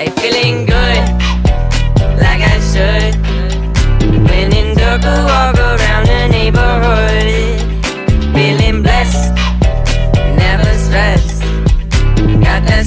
Hey, feeling good, like I should. When in dark, walk around the neighborhood. Feeling blessed, never stressed. Got that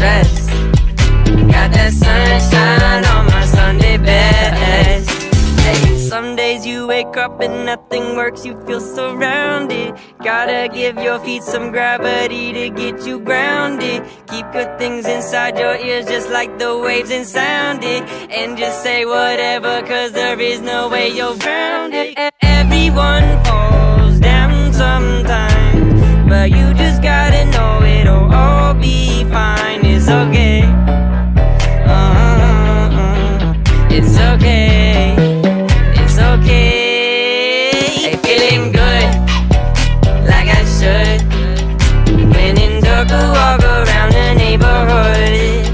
Stressed. Got that sunshine on my Sunday best. Hey, some days you wake up and nothing works, you feel surrounded. Gotta give your feet some gravity to get you grounded. Keep good things inside your ears, just like the waves and sound it. And just say whatever, cause there is no way you're around okay. It's okay. Feeling good, like I should. When in dark, to walk around the neighborhood.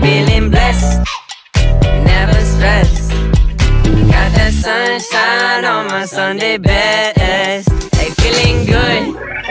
Feeling blessed, never stressed. Got that sunshine on my Sunday best. Feeling good, I.